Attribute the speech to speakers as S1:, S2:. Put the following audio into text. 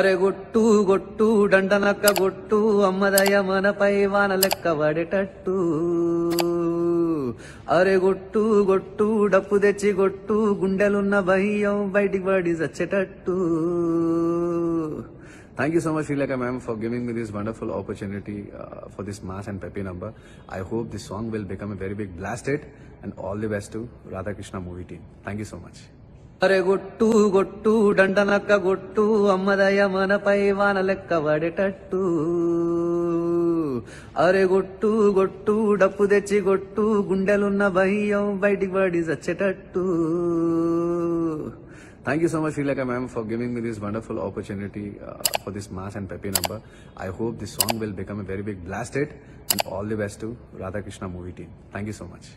S1: అరే గొట్టు గొట్టు డండనక్క గొట్టు అమ్మదయ మనపై వాన లెక్క పడేటట్టు అరే గొట్టు గొట్టు డప్పు తెచ్చి గొట్టు గుండెలున్న భయం బయటికి పడి చచ్చేటట్టు Thank you so much, Srileka ma'am, for giving me this wonderful opportunity uh, for this mass and peppy number. I hope this song will become a very big blast hit and all the best to Radhakrishna movie team. Thank అరగొట్టు గొట్టు దండనక్క గొట్టు అమ్మదయ మనపై వాన లెక్క పడేటట్టు. అరగొట్టు గొట్టు డప్పు తెచ్చి గొట్టు గుండెలున్న భయ్యం బయటికి పడి చచ్చేటట్టు. Thank you so much Srilekha ma'am for giving me this wonderful opportunity for this mass and peppy number I hope this song will become a very big blasted and all the best Radhakrishna movie team thank you so much